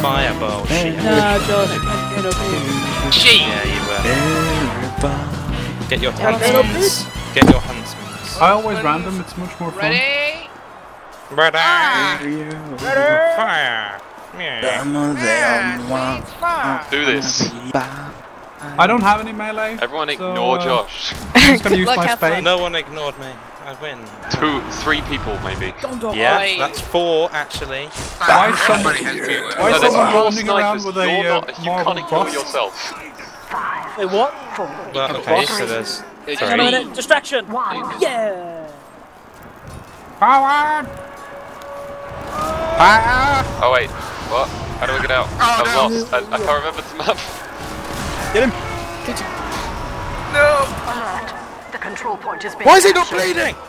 fireball. Shit. Nah, Josh, I'm getting up She. Yeah, you were. Get your Help huntsmans. Get your huntsmans. I always random, it's much more fun. Ready? Ready? Ready? Fire. Yeah. Do this. I don't have any melee. Everyone so, ignore uh, Josh. I'm just gonna use my spade. No one ignored me. I win. Two, three people maybe. Yeah, Oi. that's four actually. Why is someone, Everybody why is there's someone running around with a You're uh, not, you marble can't ignore bust? yourself. Wait, what? Well, okay, so there's It's Hang on a three. minute. Distraction. Yeah. Forward! Oh wait, what? How do I get out? Oh, I'm no. lost. I, I can't remember the map. The control point is being Why is he not bleeding?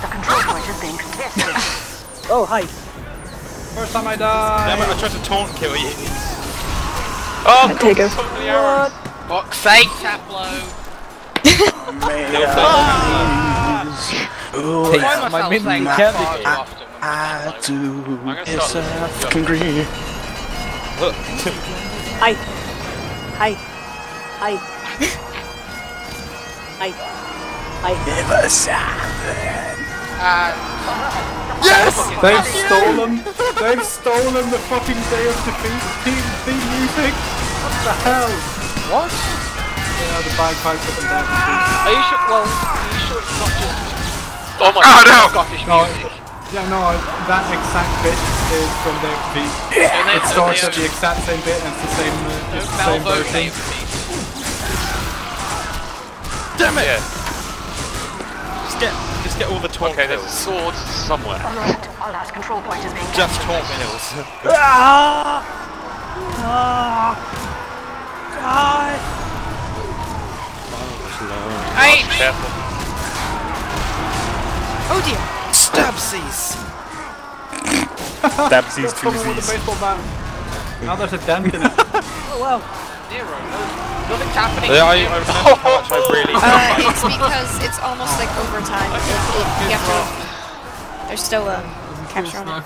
The control point is being contested. Oh, hi. First time I die! Damn it, I tried to taunt kill you. Oh, oh Take him. so many arrows. Fuck's sake, Taplow. Take my minion candy. I do I'm gonna start green. Look. Hi. Hi. Hi. Hi. Hi. Never something. Yes! They've stolen, they've stolen the fucking Day of Defeat theme, theme music! What the hell? What? Yeah, the bagpipes up and down the Are you sure? Well, are you sure it's not just Oh my Oh god. no! Scottish No, music? Yeah, no, that exact bit is from Day of Defeat. Don't It starts at the exact same bit and it's the same, uh, it's the they- same Malvo version. Day of Defeat. Damn it! Yeah. Just get, just get all the taunt Okay, there's a sword somewhere. Alert. Our last control point is being Just captured. taunt kills. Ah! Ah! God! Hey! Careful. Oh dear. Stabsies! Just cover with the baseball bat. Now there's a dent in it. Oh, wow. Zero. No, nothing's happening. Yeah, I, I remember how much I really Uh, it's because it's almost like overtime. It, it, you have to. There's still a capture on it.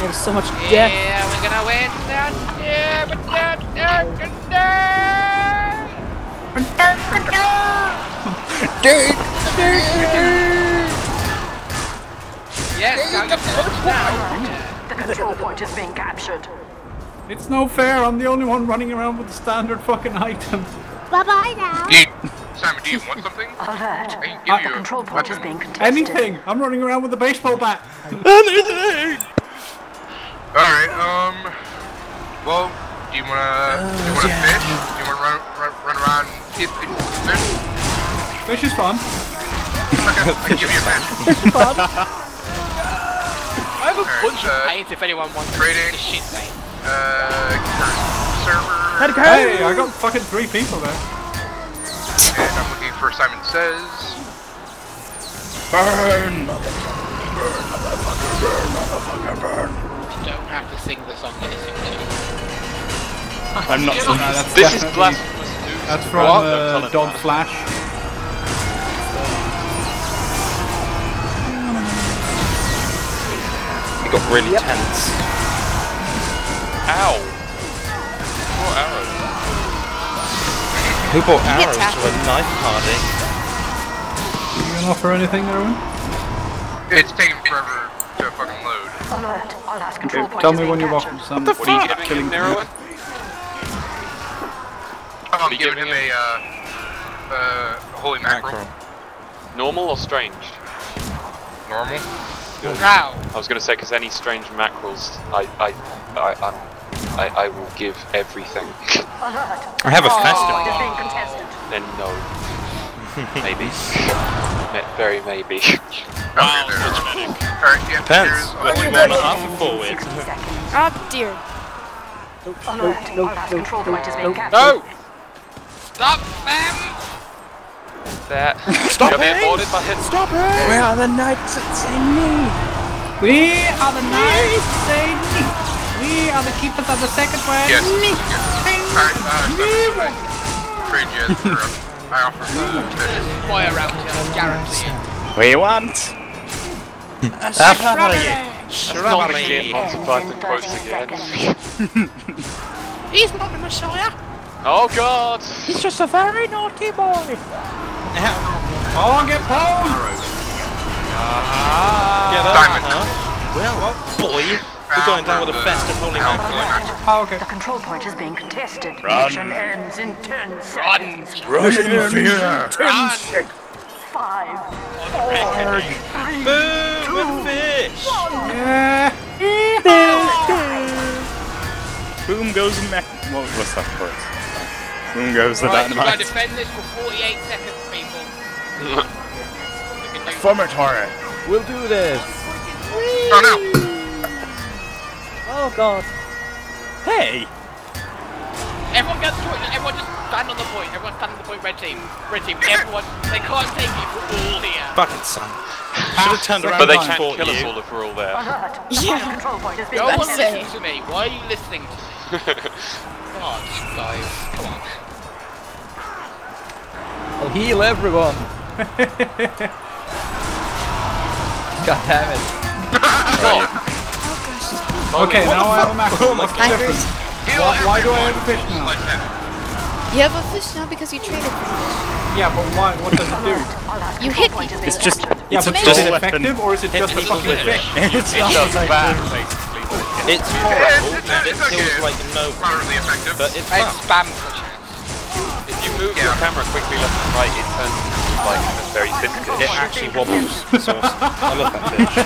There's so much Yeah, death. we're gonna win. that. Yeah, but that, that, that. Yes, now you first. The control point is being captured. It's no fair, I'm the only one running around with the standard fucking item. Bye-bye now. Do you, Simon, do you want something? Alert. I can give Our you a control point is being contested. Anything! I'm running around with a baseball bat. Anything! Alright, um. Well, do you wanna. do you wanna fish? Do you wanna run, run, run around and hit the fish? Fish is fun. Okay, I can give you a fish. I have a Alright, bunch of uh, paint if anyone wants trading. this shit thing. Uh, current server. Hey, I got fucking three people there. And I'm looking for Simon Says. Burn! Burn, burn, burn. You don't have to sing the song that is singing. I'm not No, that's This is definitely- blasphemous news. That's from uh, Don't Dog Flash. Got really tense. Ow. More arrows. Who bought arrows to a knife party? You gonna offer anything, Erwin? It's taking forever to fucking load. Alert. Our last control Okay, point tell me when you're captured. welcome. Some What are you giving killing him, Narrowin? I'm you giving giving him a, uh, uh, holy mackerel. Mackerel. Normal or strange? Normal. Wow. I was going to say because any strange mackerels, I, I, I, I, I, I will give everything. I have a Point festival. is being contested. then no. maybe. Very maybe. Okay, there. Alright, yeah, Depends. here's a Whether holy you want mackerel. half or forward. 60 seconds. Oh, oh dear. Alert. no, Our last no, control no, point is no. being oh, captured. No! Stop them! That. Stop You're being boarded by hit. Stop it! Where are the knights that say me? We are the knights, say me. We are the keepers of the second way. Yes. yes. Alright, uh, so, trade you for, I offer uh, fish. Fire around here, guarantee it. We want. Not again, not to find the quotes again. He's not the Messiah. Oh god! He's just a very naughty boy. Oh, get Paul! Ah. Diamond. Well, boy, we're going down with a fest of holy Now, mackerel. Oh, okay. The control point is being contested. Run. Mission ends in 10 seconds. Run. Russian fear. Run. Five, Boom! With fish! Boom goes the mech. What was that for? Boom goes the Right, you gotta dynamite. defend this for 48 seconds, people. We can do Affirmatory. We'll do this! Oh no! Oh god. Hey. Everyone gets to it. Everyone just stand on the point. Everyone stand on the point. Red team. Red team. Everyone. They can't take you for all here. Fucking son. Ah, Should have turned around But they and can't fought kill us all if we're all there. Yeah. The final control point is being No one contested. listens to me. Why are you listening to me? Come on, guys. Come on. I'll heal everyone. God damn it. Oh, okay, now I have a mackerel. What's the difference? Why, why do I have a fish now? Like that. You have a fish now because you traded for it. Yeah, but why? What does it do? You hit me. It's just. Yeah, It's a but is it effective or is it just a fucking me. fish? It's It just does bad, basically. It's It's, horrible, it's, and it it's okay. feels like no, Moderately effective. but it's Hey, fun. spam push. If you move your camera quickly left and right, it turns into like a very thin It actually wobbles. So I love that fish.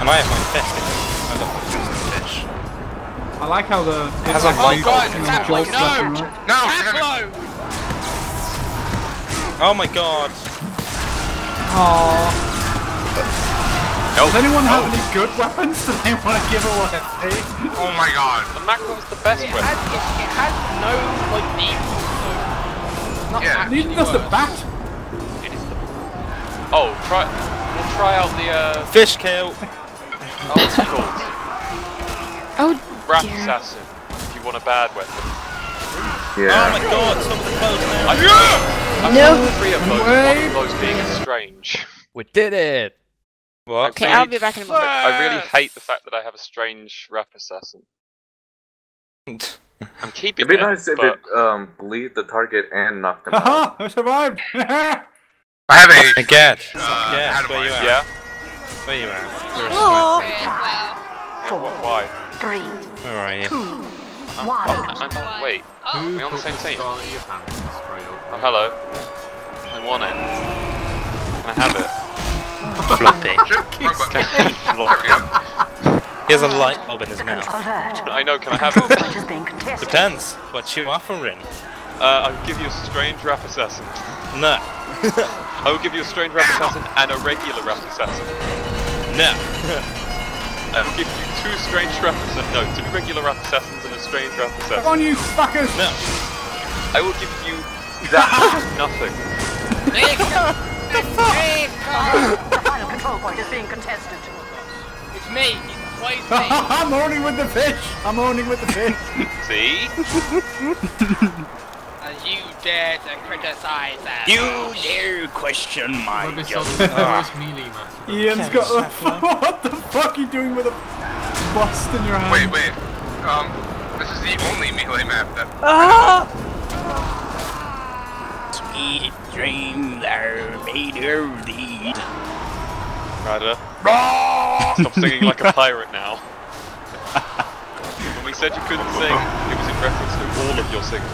and I have my fest in it. I love that fish. I like how the it has a actually light God, you know, tap floats no. right. No, forget Oh my god. Aww. Nope. Does anyone have Oh. any good weapons that they want to give away? Oh my god. The mackerel's the best It weapon. has, it, it has no, like, need. So, not Yeah. actually Neither does the bat. It is the... Oh, try... We'll try out the, uh... Fish kill. Oh, what's it called? Oh, Rat dear. Assassin. If you want a bad weapon. Yeah. Oh my god, stop the clothes now. I, I've No. three of those, one of those being strange. We did it. What? Okay, I'll be back in a moment. I really hate the fact that I have a strange Wrap Assassin. I'm keeping It'd be it, nice if but it um bleed the target and knocked them out. Haha, I survived! I have a Again. uh, yeah, Adam where you at? yeah. Where you at? Oh. yeah wh- why? Three, Where are you? one. I'm, wait, are we on the same team? Oh, hello. I want it. Can I have it? Floppy. Wrong button. There we go. He has a light bulb in his mouth. I know, can I have Control it? point is being contested. Depends what you offering. Uh, I'll give you a strange Wrap Assassin. No. I will give you a strange Wrap Assassin and a regular Wrap Assassin. No. I will give you two strange Wrap Assassins. No, two regular Wrap Assassins and a strange Wrap Assassin. Come assassin. on, you fuckers! No. I will give you that nothing. Nick! Nick! The final control point is being contested. It's me! Why is me? I'm owning with the fish! I'm owning with the fish! See? And you dare to criticize that. You dare question my judgment. Ian's got the. what the fuck are you doing with a bust in your hand? Wait, wait. Um, this is the only melee map that. Ah! Sweet dreams are made of thee. Ryder. Stop singing like a pirate now. when we said you couldn't sing, it was in reference to all of your singing.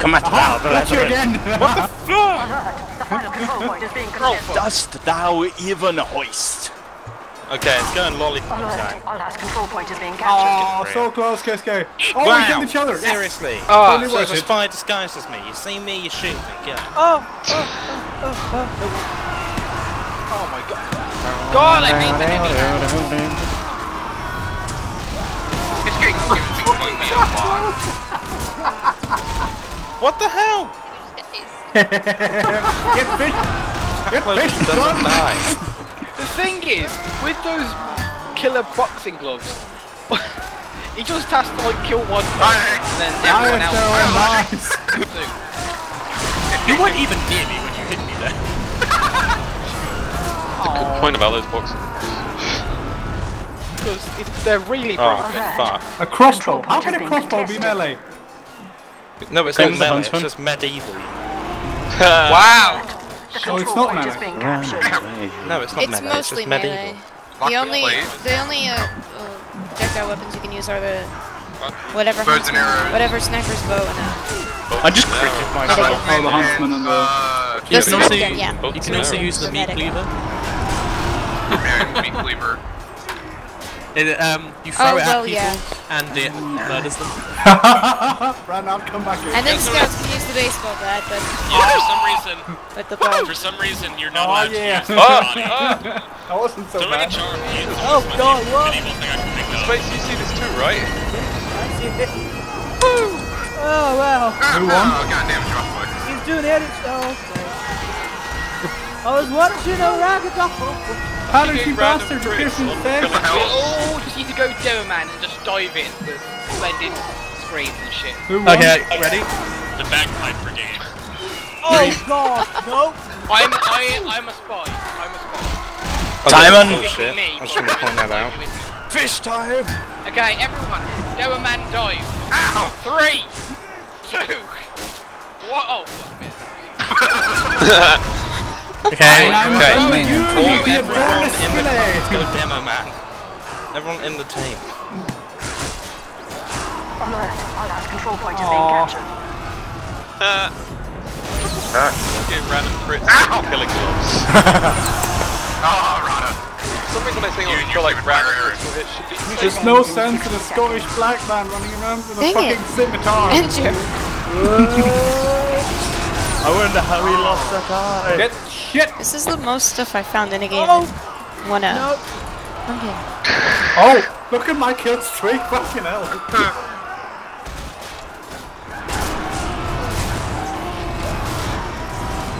Come at thou, the ah, Got you brethren. again! what the Alert. The final control point is being contested. Dost thou even hoist? Okay, it's going lollipop Alert. time. Our control point is being captured. Oh, so close, Kiskae. Oh, wow. we killed each other. Seriously. Oh, so totally a spy disguised as me. You see me, you shoot me. Go. Oh! Oh! Oh! Oh! Oh, oh my god. God, I hate the enemy. This game gives me point me a lot. What the hell? Get fish! Get Well, fish! he doesn't die. The thing is, with those killer boxing gloves, he just has to like kill one person and then everyone else. You weren't even near me when you hit me there. The good point about those boxes. Because it's- they're really Oh, broken. fuck. A crossbow. How can a crossbow be melee? No, it's not melee, it's just medieval. wow! Oh, it's not point is being captured. No, it's not It's melee, mostly it's just medieval. melee. The the only, the only uh, uh, projectile weapons you can use are the whatever Bows and huntsman- arrows. whatever sniper's bow and uh, I just critted myself. Oh, the huntsman and the. Uh, the You can also, yeah. you can also use the meat cleaver. yeah, meat cleaver. It, um, you throw Oh, it at people yeah. and it murders them. Ran out, come back in. And then scouts can use the baseball bat, but Yeah, for some reason, but the bow. for some reason, you're not Oh, allowed yeah. to use the body. That wasn't so Throwing a bad. charm is Oh, the most God, medieval- what? medieval thing I can think of. Space, you see this too, right? Oh, well. Who won? Oh, goddamn, drop foot. He's doing it himself. I was watching a ragged doll. Pattern Getting you random bastard, crits Christian on said. The We hell? Oh, just need to go Demo Man and just dive in with splendid screens and shit. Who won? Okay, ready? The bagpipe brigade. Oh, God. No. I'm I I'm a spy. I'm a spy. Simon! It's oh, Bullshit. me. I just want to point that out. Fish time. Okay, everyone, Demo Man dive. Ow! Three, two, what? Oh, fuck it. Okay, I'm okay. telling you, All be a everyone in the fillet. team, go demo man. Everyone in the team. Alert. Our last control point is being captured. Getting random crits Ow! and killing gloves. Oh, Rana. For some reason I think You I feel like stupid random fire crits will hit. There's no sense in a Scottish black man running around with a Dang fucking it. scimitar. Enter. I wonder how he lost that eye. Get shit! This is the most stuff I found in a game. Oh. in One No. one game. Oh, look at my kill streak, fucking hell.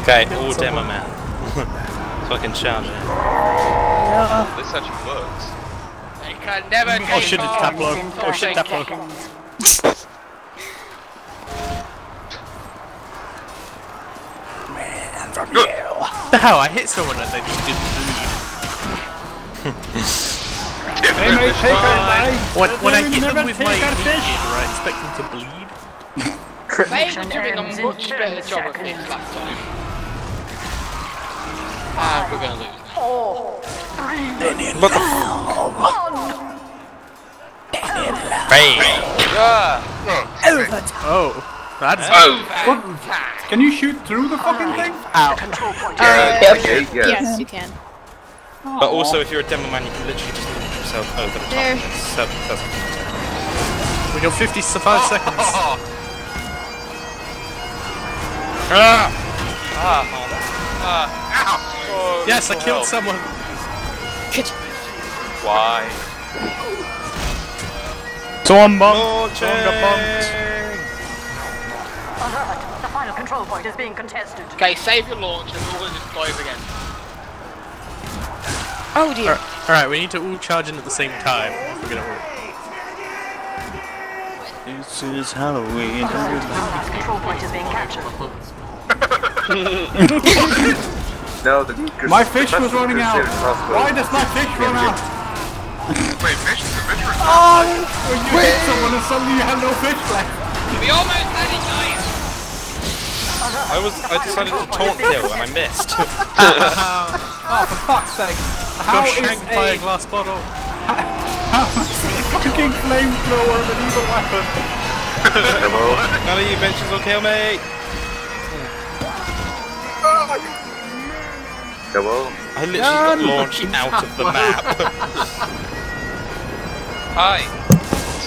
Okay, all demo man. so I can charge it. This actually works. They can never Oh shit, it's on. Taplo. In oh, oh shit, 30 Taplo. seconds. What the hell? I hit someone and they just didn't bleed. Hey mate, take our lives. When, when I hit never them with my take our meat fish. I expect them to bleed. They were doing a ends in much better job of this last time. Ah, we're gonna lose. Four, three, What the one. Hey! Oh, that's Oh! Can you shoot through the fucking thing? The control point is Uh, Yes, yes. yes, you can. But also, if you're a demo man, you can literally just launch yourself over the top. There. So, We got 55 seconds. Oh, Ah! Ah! Oh, Yes, I killed help. someone. Why? Someone Launching! alert. The final control point is being contested. Okay, save your launch and we're gonna just dive again. Oh dear. Alright, we need to all charge in at the same time if we're gonna win. This is Halloween. Alert. Control point is being captured. No, the My fish was running out. Why does my fish run out? wait, fish? The fish was Oh! When you hit someone and suddenly you have no fish left. We almost had it, guys! I was, I decided to taunt kill and I missed. Oh, for fuck's sake. How Got is shanked by a a glass bottle. fucking flamethrower an evil weapon? Hello? None of you benches will kill me! Hello? I literally got launched out of the map. Hi!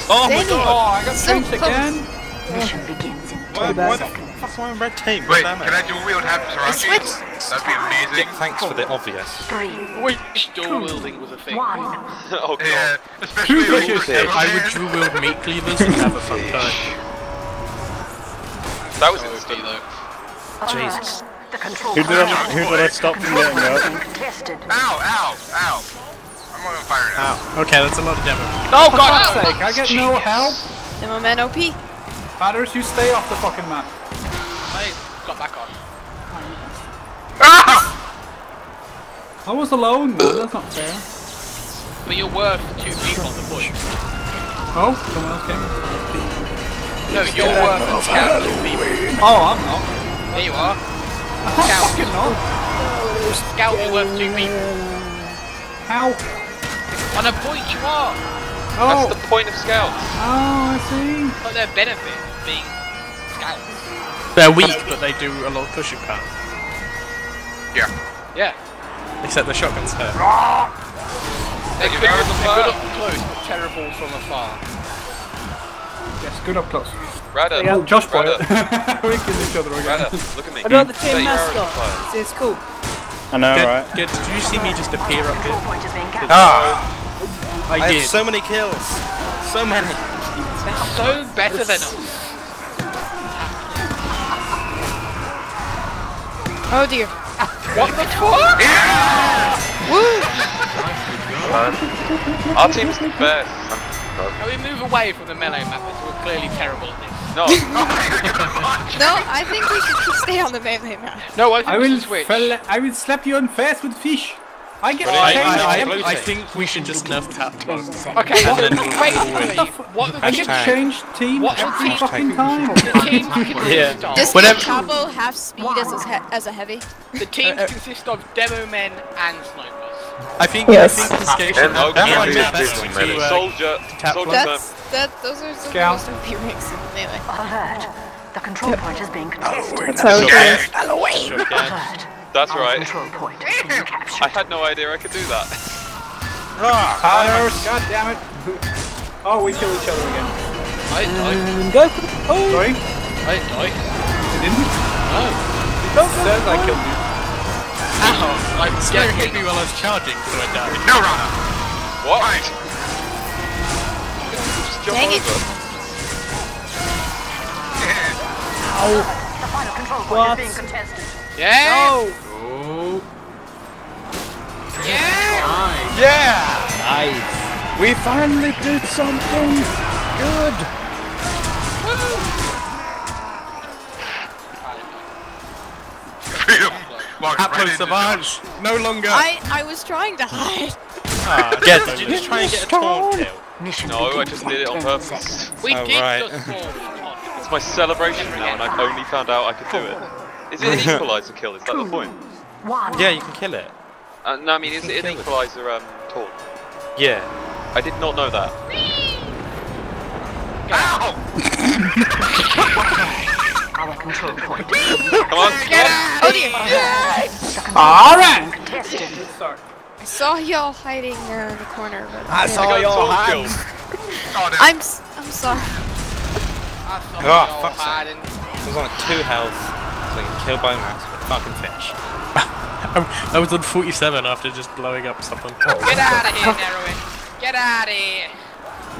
oh my Dang it. god! Oh, I got So pinched again. Mission begins in Why, why seconds. Fuck am I red team? Wait, damn can I it. dual wield Half-Zatoichi? switched. That'd be amazing. Thanks for the obvious. Three, Wish dual wielding was a thing. one. Oh god. Yeah, especially Two over fishes. Demo I would Man. dual wield meat cleavers and have a fun time. That was instant. Alert. Jesus. The control Who point did I, who did I stop from getting being out? contested. Ow, ow, ow. I'm gonna fire it out. Okay, that's a lot of demo. Oh For god! sake, I get no help. Demo man OP. Batters, you stay off the fucking map. I got back on. Ah! I was alone, man. That's not fair. But you're worth two people on the point. Oh, someone else came. No, you're worth a scout two people. Oh, I'm not. There you are. I Scout. fucking not. Scout, you're worth two people. How? On a point you are. Oh, That's the point of scouts. oh, I see. But their benefit of being scouts. They're weak, but they do a lot of pushing power. Yeah. Yeah. Except the shotguns hurt. They're Thank you good, they're good up close, but terrible from afar. Yes, good up close. Radha, Oh, Josh boy. Radha, we kill each other again. Radha, look at me. I got the team mascot. on. See, it's cool. I know, Good, right? good. Did you see me just appear up Control here? point is being captured. Ah! I, I did. have so many kills. So many. They're so better than us. Oh dear. What the fuck? Yeah! Woo! Our team's the best. Can we move away from the melee map as we're clearly terrible at this? No, oh No, I think we should stay on the melee map. No, I think I we will, should switch. I will slap you in face with fish. I get I- I, I. I think we should just nerf tap clone. Okay, And what, then we'll wait, all win. wait, what the I get to Hashtag. change team What every hashtag? fucking time. The teams consist of, Does Whatever- the Cabo have speed as a, he- as a heavy? the teams consist of demo men and snipers. I think Yes. I think the station And no, that yeah, one is yeah, doing that's melee. to, uh, soldier, soldier. That's that. Those are some Scout. most OP ranks in melee. Alert. The control point is being contested. That's how it goes. Alert. That's Our right. control point is being captured. I had no idea I could do that. Ah, ah, Batters, god damn it. Oh, we kill each other again. I didn't go for the point. Sorry? I didn't die. You didn't? No. It says I killed you. Ow. Like, Slayer yeah, hit me while I was charging, so I died. No, Rana. What? Right. Just jump Dang it. over. The final control point What? is being contested. Yeah. Oh, Oh. Yeah. Yeah! Nice. We finally did something good. Freedom. Walked right Savage, no longer. I I was trying to hide. Ah, Yeah, did you just try and get a taunt kill? No, I just did it on purpose. We Oh, did right. just fall. It's my celebration now, and I've only found out I could do it. Is it an equalizer kill? Is that the point? One. Yeah, you can kill it. Uh, no, I mean, is it an equalizer um, taunt? Yeah. I did not know that. Our control point Come on, come on. Oh. Alright! I saw y'all hiding there in the corner, but I yeah. saw got your taunt hands. Oh, no. I'm s- I'm sorry. I saw Oh, y'all hiding. I was on two health, so I get killed by Max with fucking fish. I was on 47 after just blowing up something. Get out of here, Narrowin. Get out of here.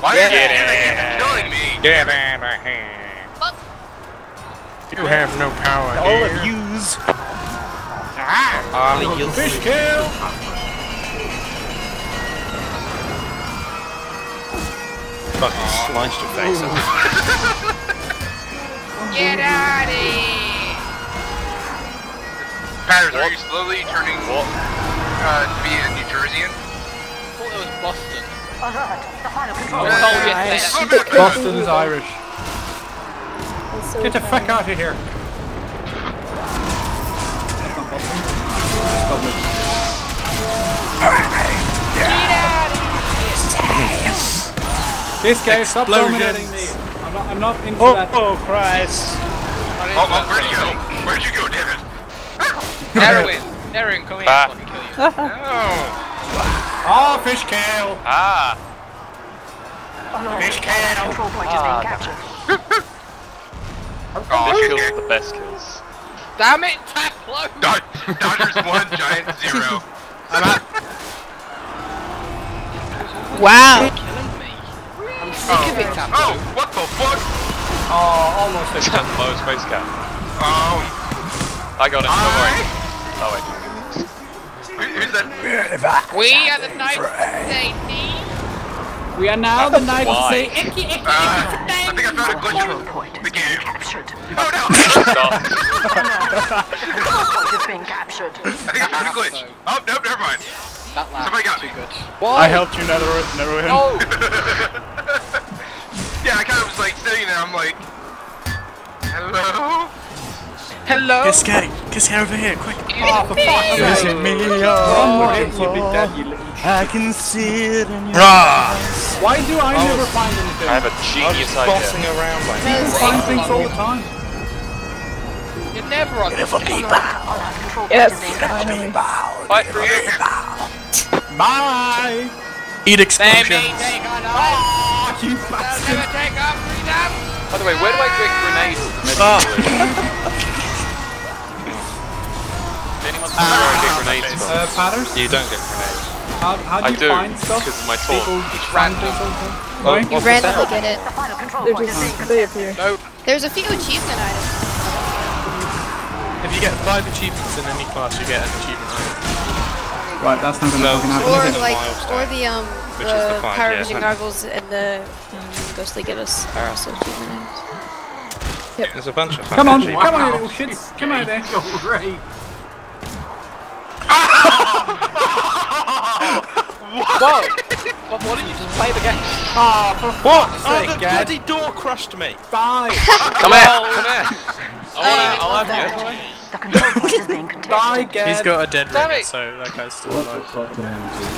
Why are you killing me? Get out of here. You have no power All of yous. Ah. Um, Ollie, you'll Fish kill! fucking sliced your face off. Get out of here. Patters, are you slowly turning uh, to be a New Jerseyan? I thought it was Boston. Alert. The final control I was point told is yesterday being that- Move it. Boston is Irish. so Get the funny. fuck out of here. That's not Boston. It's Dublin. This guy, stop Explosions. dominating me. I'm not, I'm not into Oh, that. oh, Christ. Oh, oh, where'd you go? Where'd you go, damn it? Narrowin. Narrowin, come here. Bah. so I kill you. Oh. Oh, fish kill! Ah! Alert. Fish The kill! control point is ah, being captured. Oh, This shit. kills are the best kills. Damn it, tap low. Dod- Dodgers one, Giants zero. Wow. Killing me. I'm sick Oh. of it, oh. tap oh, what the fuck? Oh, almost fish kill. Low space cap. Oh, I got him, don't worry. Oh wait. Who's that? We are the knights of safety. We are now the knights Why? say icky icky. Uh, I think I found a glitch. Control point is being captured. Oh no! Stop. Control point is being captured. I think I found a glitch. Oh, nope, never mind. That laugh Somebody got me. good. I helped you, Nether Neverwin. Oh, Yeah, I kind of was like sitting there, I'm like, hello? Hello. Cascade, Cascade over here, quick. Oh, for fuck's Visit sake. me, One oh, more hit, you big dead, I can see it in your eyes. Why do I never find anything? I have a genius idea. bossing idea. around like I find things all the time. You're never on the All our Yes, point is being captured. finally. Fight for you. Bye! Eat They explosions. may take on us. Ah, you They'll bastard! never take our freedom. By the way, where do I get grenades? Ah. Anyone know where I get grenades from? Uh, Patters, You don't get grenades. how, how do I you do, find stuff? because of my People talk. find things all the time? You randomly get it. The final control They're point is being just, they appear. There's a few achievement items. If you get five achievements in any class, you get an achievement. Right, that's not gonna No. fucking happen. Or like, or the um, the the five, Power yeah, Vision and- goggles and the um, Ghastly Gibus are also achievement items. There's a bunch of fun Come on, come on, you little shits. Come out there. Great. Whoa. What, why didn't you just play the game? Ah, for What? fuck's Oh, the Gad. bloody door crushed me. Bye! Come here, come here. I wanna, I I'll love have that. you. The control point is being contested. Bye, Gad! He's got a dead Damn ring, it. so that guy's still alive.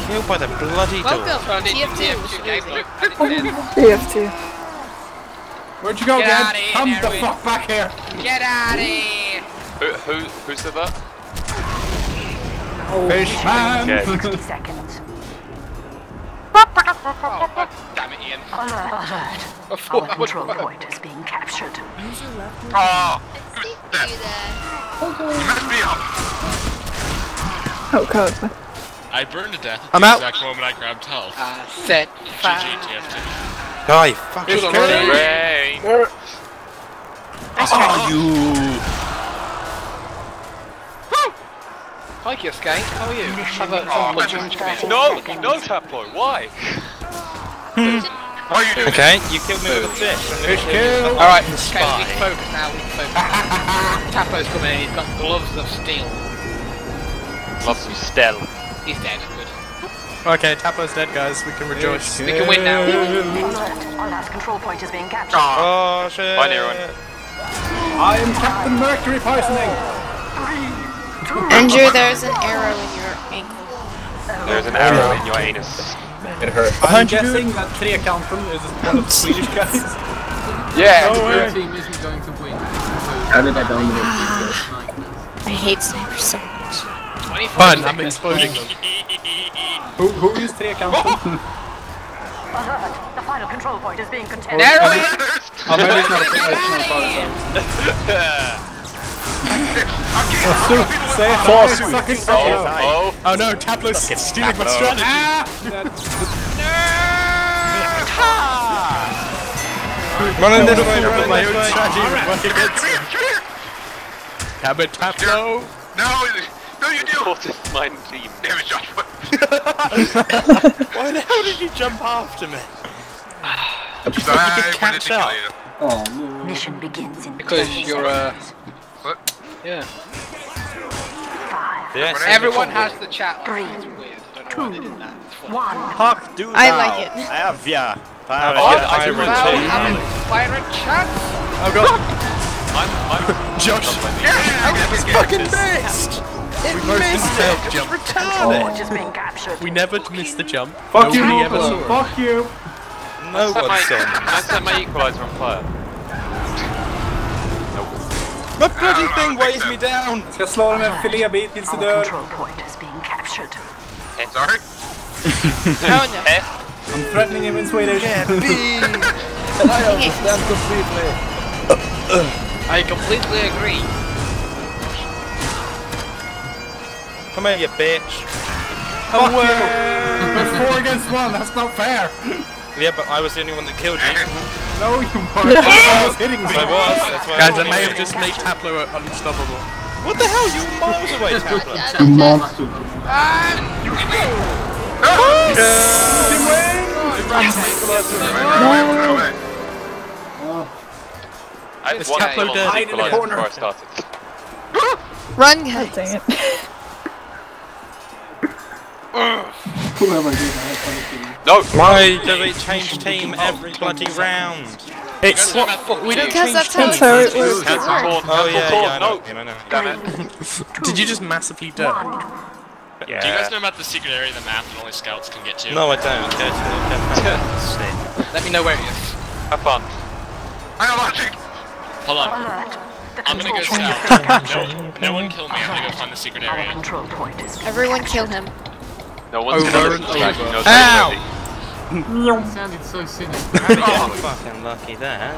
Killed by the bloody door. Welcome from the TF2. TF2 game. Look, and it TF2. Where'd you go, Get Gad? outta Come the Darwin. fuck back here! Get out of here. Who, who, who said that? Fishman! Okay. 60 seconds. Oh, fuck. damn it, Ian. Alert, alert. Our control point is being captured. Oh, Do that. messed me up. Oh, God. I burned to death at I'm the out. exact moment I grabbed health. Uh, set GG fire. TF2. Die, fuck it. Hooray! Oh, you. Hi, Kiyosuke. How are you? Have a Oh, some lunch man. lunch come in. No, no Taploy, why? Hmm. Why are you doing Okay, you killed me with a fish. Fish kill! Alright, okay, we can focus now, we can focus. Tapo's coming in, he's got gloves of steel. Love some Stell. He's dead, good. Okay, Tapo's dead, guys. We can rejoice. We can win now. Alert. Our last control point is being captured. Oh, Oh, shit. Bye, Nero. I am Captain Mercury poisoning! Andrew, there's an arrow in your ankle. There's an arrow in your anus. It hurt. I'm guessing that Trekanten is one of the Swedish guys. Yeah! How did I dominate I hate snipers so much. Fun, I'm exploding them. who, who is Trekanten? Alert. The final control point is being contested. Narrow it! maybe it's not a it's not a part it. Say it, Forsooth. fucking Oh, oh, Oh no, Taplo's stealing my strategy. Running this way, But running my this own way. strategy would work against Come here, him. come here! Damn it, Taplo! No, no, you do! What is mine team? Damn it, Joshua. Why the hell did you jump after me? So I catch wanted to kill up. you. Oh, no. Mission begins in Because you're, uh, What? yeah. Five, Yes. Everyone has the chat. Three, It's weird. I don't know why they did that. It's funny. one. Fuck, do I like it. Have ya. Oh, Pirate, I can pirate run team. too. Having pirate chat. Oh god, I'm, I'm Josh! Fucking missed. We both missed the jump. Control point is being captured. We never missed the jump. Fuck you, Nobody ever saw. Fuck you! No set my, one's done. I set my equalizer on fire? Bloody thing weighs me down. Ska slå dem en filébit tills du Our dör. control point is being captured. Sorry? Oh no. I'm threatening him in Swedish. I understand completely I completely agree. Come here, you bitch. Fuck you! We're four against one, that's not fair! Yeah, but I was the only one that killed you. No, you weren't. I was hitting me. I was. That's why Guys, I I may have just made Taplo unstoppable. What the hell? You were miles away, Templar. You monster. I had It's one Taplo kill on dead. the Hide in the equalizer corner. before I started. Run, guys. Dang it. Who am I doing? I have No! Why do we change team every bloody round? It's You guys know what? We don't change that's how That's how it works. supposed to Cancel Oh yeah, yeah, I know. no! I know, I know. Damn it. Did you just massively die? Do you guys know about the secret area of the map that only scouts can get to? No, I don't. Go to it. Let me know where it is. Have fun. Hang on, logic. Hold on. I'm gonna go point south. No, no one kill me. I'm gonna go find the secret Our area. control point is Everyone kill him. No one's Over gonna and listen to you. over. No, Ow! sounded so cynical. Oh, fucking lucky there.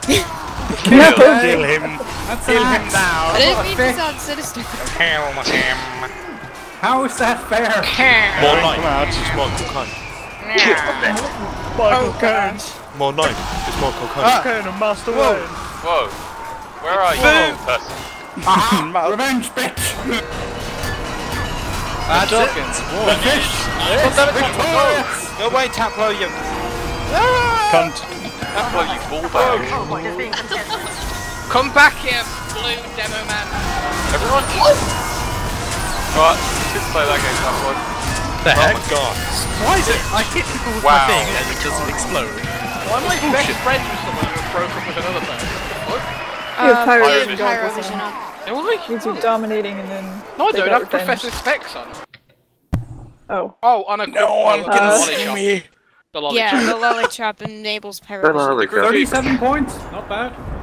Kill him. Kill him now. I didn't mean to sound sinister. Kill him. How is that fair? More knife. Is Michael Caine. Michael Caine. More knife. It's Michael Caine. Caine and Master Wayne. Whoa. Where are you, person? Revenge, bitch! Ah, Dawkins. The fish! Victorious! Go away, Taplo, you. Cunt. Well, you fool bag. control point is being contested. Come back here, blue demo man. Everyone? Right, you could play that game that one. The Oh heck? my god. Why is it? I hit people with Wow. my thing and it doesn't explode. Why am I best friends with someone who broke up with another person? You have Uh, pyro Pyro vision. Pyro vision on. Am I? Means you're dominating and then. No, I don't. I have revenge. Professor Speks on. Oh. Oh, on a no one can the see lolly me. shop. The lolly Yeah, shop. the Lollichop enables pyro 37 points? Not bad.